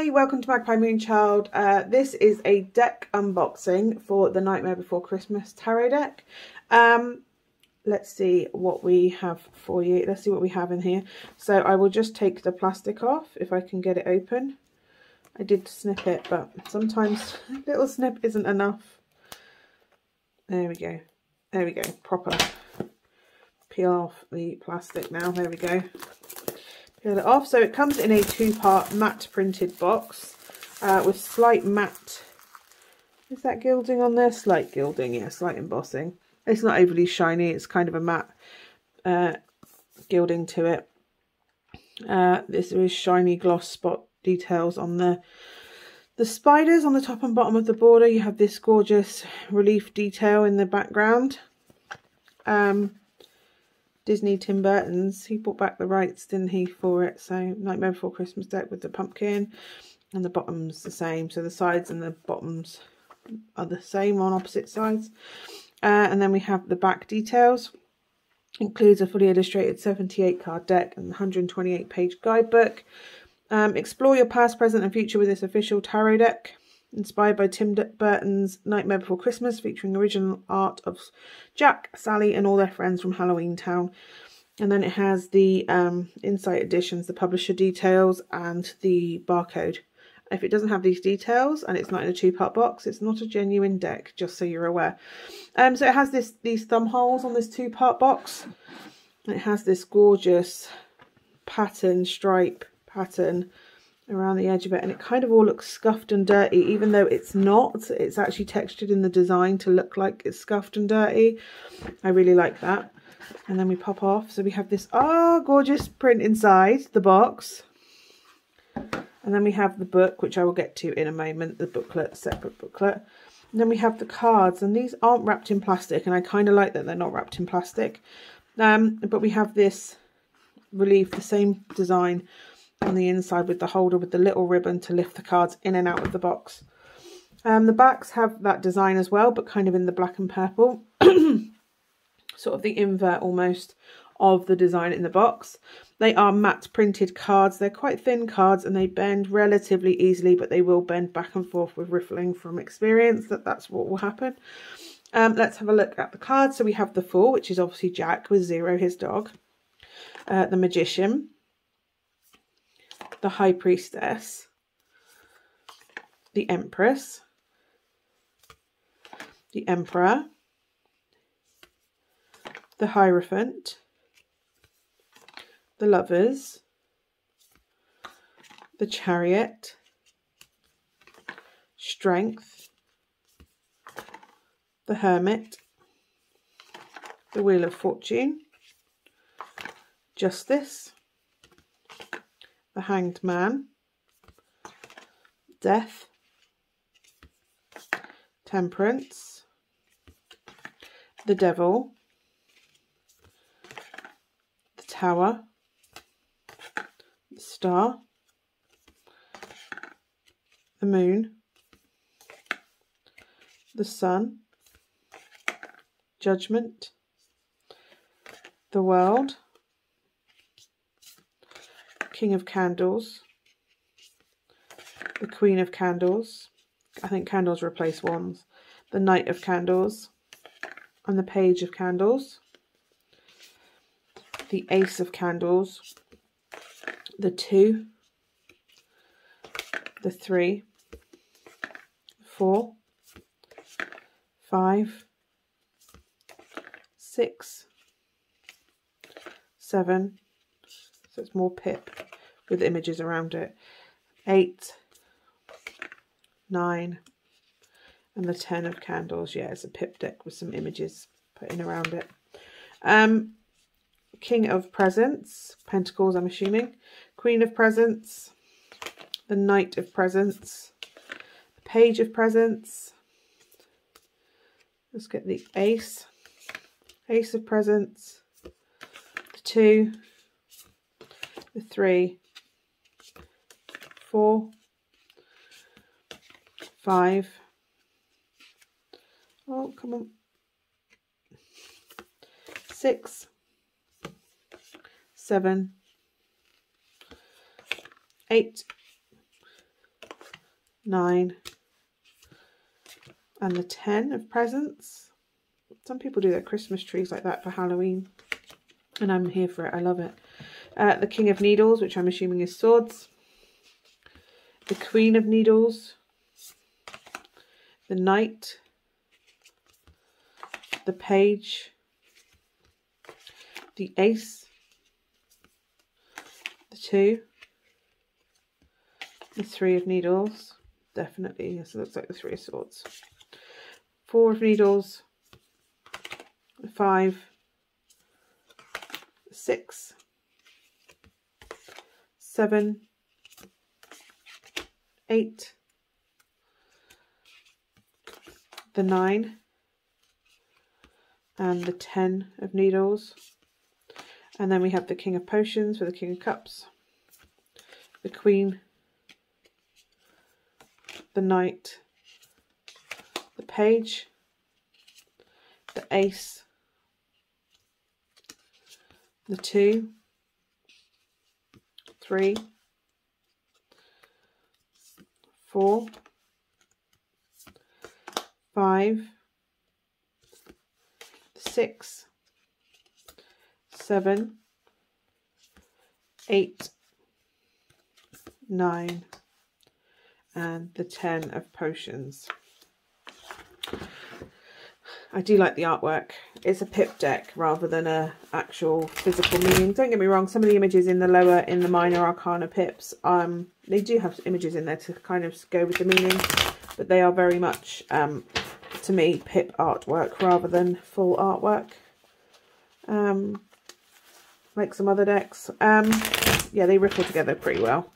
Hi, welcome to Magpie Moonchild. Uh, this is a deck unboxing for the Nightmare Before Christmas tarot deck. Um, let's see what we have for you. Let's see what we have in here. So I will just take the plastic off if I can get it open. I did snip it, but sometimes a little snip isn't enough. There we go. There we go. Proper. Peel off the plastic now. There we go peel it off. So it comes in a two-part matte printed box uh, with slight matte, is that gilding on there? Slight gilding, yeah, slight embossing. It's not overly shiny, it's kind of a matte uh, gilding to it. Uh, this is shiny gloss spot details on the the spiders on the top and bottom of the border. You have this gorgeous relief detail in the background. Um, Disney Tim Burton's. He bought back the rights, didn't he, for it? So Nightmare Before Christmas deck with the pumpkin and the bottom's the same. So the sides and the bottoms are the same on opposite sides. Uh, and then we have the back details. Includes a fully illustrated 78 card deck and 128 page guidebook. Um, explore your past, present and future with this official tarot deck inspired by Tim Burton's Nightmare Before Christmas, featuring original art of Jack, Sally, and all their friends from Halloween Town. And then it has the um, Insight editions, the publisher details, and the barcode. If it doesn't have these details and it's not in a two-part box, it's not a genuine deck, just so you're aware. Um, so it has this these thumb holes on this two-part box. It has this gorgeous pattern, stripe pattern around the edge of it and it kind of all looks scuffed and dirty even though it's not. It's actually textured in the design to look like it's scuffed and dirty. I really like that. And then we pop off. So we have this ah oh, gorgeous print inside the box. And then we have the book which I will get to in a moment the booklet separate booklet. And then we have the cards and these aren't wrapped in plastic and I kind of like that they're not wrapped in plastic. Um, but we have this relief the same design on the inside with the holder with the little ribbon to lift the cards in and out of the box. Um, the backs have that design as well, but kind of in the black and purple. sort of the invert almost of the design in the box. They are matte printed cards. They're quite thin cards and they bend relatively easily, but they will bend back and forth with riffling from experience that that's what will happen. Um, let's have a look at the cards. So we have the Fool, which is obviously Jack with Zero, his dog. Uh, the Magician, the High Priestess, the Empress, the Emperor, the Hierophant, the Lovers, the Chariot, Strength, the Hermit, the Wheel of Fortune, Justice, the Hanged Man, Death, Temperance, the Devil, the Tower, the Star, the Moon, the Sun, Judgment, the World, King of Candles, the Queen of Candles, I think candles replace wands, the Knight of Candles, and the Page of Candles, the Ace of Candles, the Two, the Three, Four, Five, Six, Seven, so it's more pip, with images around it. Eight, nine, and the ten of candles. Yeah, it's a pip deck with some images put in around it. Um, King of Presents, Pentacles, I'm assuming. Queen of Presents, the Knight of Presents, Page of Presents. Let's get the Ace, Ace of Presents, the Two, the Three, four, five, oh, come on, six, seven, eight, nine, and the 10 of presents. Some people do their Christmas trees like that for Halloween, and I'm here for it. I love it. Uh, the King of Needles, which I'm assuming is swords. The Queen of Needles. The Knight. The Page. The Ace. The Two. The Three of Needles. Definitely, yes, it looks like the Three of Swords. Four of Needles. Five. Six seven, eight, the nine, and the ten of needles. And then we have the King of Potions for the King of Cups, the Queen, the Knight, the Page, the Ace, the Two, three, four, five, six, seven, eight, nine, and the 10 of potions. I do like the artwork. It's a pip deck rather than a actual physical meaning. Don't get me wrong, some of the images in the lower, in the minor arcana pips, um, they do have images in there to kind of go with the meaning, but they are very much, um, to me, pip artwork rather than full artwork. Um, like some other decks. Um, yeah, they riffle together pretty well.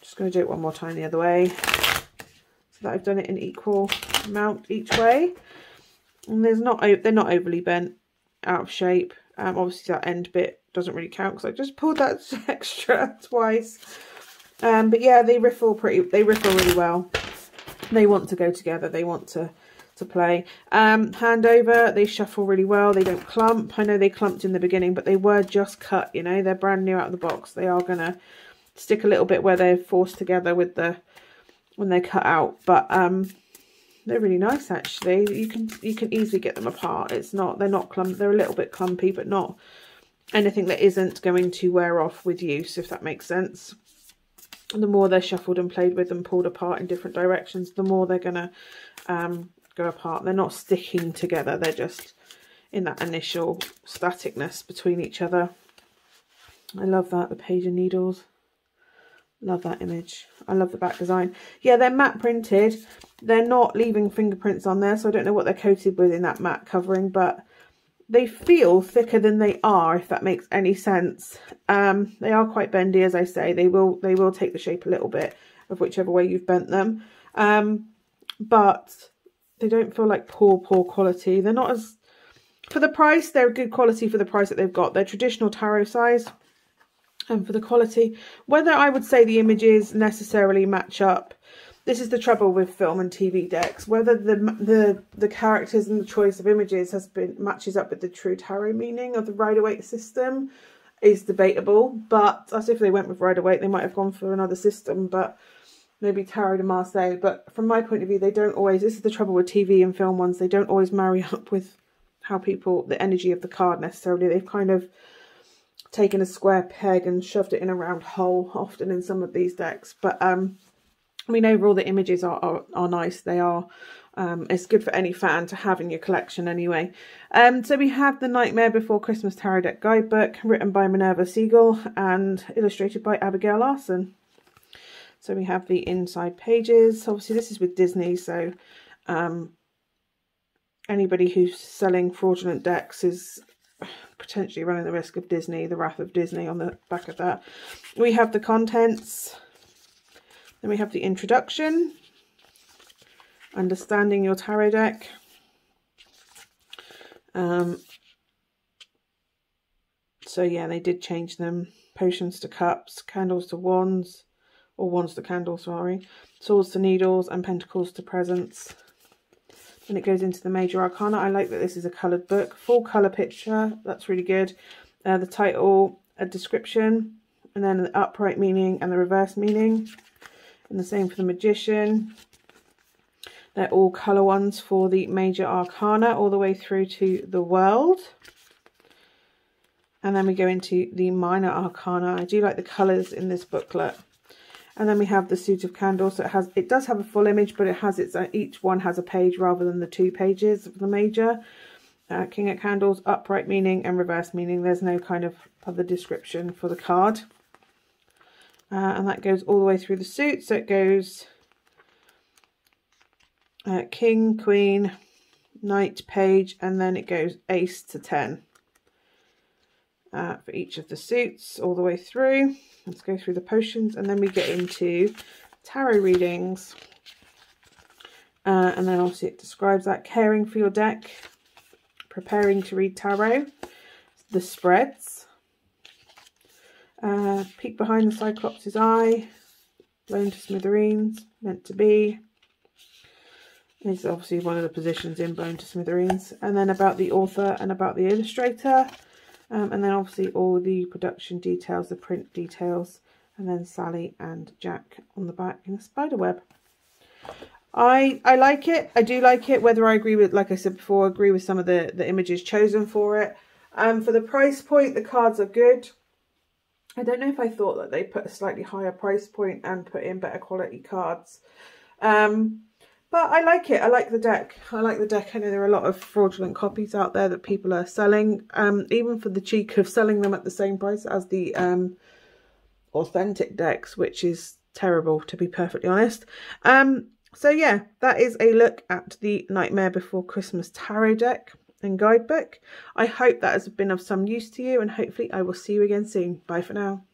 Just going to do it one more time the other way. So that I've done it in equal amount each way. And there's not they're not overly bent out of shape. Um, obviously that end bit doesn't really count because I just pulled that extra twice. Um, but yeah, they riffle pretty. They riffle really well. They want to go together. They want to to play. Um, handover, they shuffle really well. They don't clump. I know they clumped in the beginning, but they were just cut. You know, they're brand new out of the box. They are gonna stick a little bit where they're forced together with the when they cut out. But um, they're really nice actually. You can you can easily get them apart. It's not they're not clump they're a little bit clumpy, but not anything that isn't going to wear off with use, if that makes sense. The more they're shuffled and played with and pulled apart in different directions, the more they're gonna um, go apart. They're not sticking together, they're just in that initial staticness between each other. I love that, the page of needles. Love that image. I love the back design. Yeah, they're matte printed. They're not leaving fingerprints on there, so I don't know what they're coated with in that matte covering, but they feel thicker than they are, if that makes any sense. Um, they are quite bendy, as I say. They will they will take the shape a little bit of whichever way you've bent them. Um, but they don't feel like poor, poor quality. They're not as... For the price, they're good quality for the price that they've got. They're traditional tarot size and for the quality. Whether I would say the images necessarily match up, this is the trouble with film and TV decks. Whether the the the characters and the choice of images has been matches up with the true tarot meaning of the Rider Waite system is debatable. But as if they went with Rider Waite, they might have gone for another system. But maybe Tarot de Marseille. But from my point of view, they don't always. This is the trouble with TV and film ones. They don't always marry up with how people the energy of the card necessarily. They've kind of taken a square peg and shoved it in a round hole often in some of these decks. But um, I mean, overall the images are, are, are nice. They are, um, it's good for any fan to have in your collection anyway. Um, so we have the Nightmare Before Christmas Tarot Deck Guidebook written by Minerva Siegel and illustrated by Abigail Larson. So we have the inside pages. Obviously this is with Disney, so um, anybody who's selling fraudulent decks is potentially running the risk of Disney, the wrath of Disney on the back of that. We have the contents. Then we have the introduction. Understanding your tarot deck. Um, so yeah, they did change them. Potions to cups, candles to wands, or wands to candles, sorry. Swords to needles, and pentacles to presents and it goes into the major arcana. I like that this is a coloured book. Full colour picture. That's really good. Uh, the title, a description, and then the upright meaning and the reverse meaning. And the same for the Magician. They're all colour ones for the Major Arcana all the way through to the World. And then we go into the Minor Arcana. I do like the colours in this booklet. And then we have the suit of candles. So it has, it does have a full image, but it has its, uh, each one has a page rather than the two pages of the major. Uh, King of Candles, upright meaning and reverse meaning. There's no kind of other description for the card. Uh, and that goes all the way through the suit. So it goes uh, King, Queen, Knight, Page, and then it goes Ace to 10 uh, for each of the suits all the way through. Let's go through the potions and then we get into tarot readings. Uh, and then obviously it describes that caring for your deck, preparing to read tarot, the spreads, uh, peek behind the Cyclops' eye, blown to smithereens, meant to be. Is obviously one of the positions in Blown to Smithereens. And then about the author and about the illustrator. Um, and then obviously all the production details, the print details, and then Sally and Jack on the back in a spider web. I I like it. I do like it. Whether I agree with, like I said before, agree with some of the the images chosen for it. Um, for the price point, the cards are good. I don't know if I thought that they put a slightly higher price point and put in better quality cards. Um, but I like it. I like the deck. I like the deck. I know there are a lot of fraudulent copies out there that people are selling. Um, even for the cheek of selling them at the same price as the um, authentic decks, which is terrible, to be perfectly honest. Um, so yeah, that is a look at the Nightmare Before Christmas Tarot deck and guidebook. I hope that has been of some use to you and hopefully I will see you again soon. Bye for now.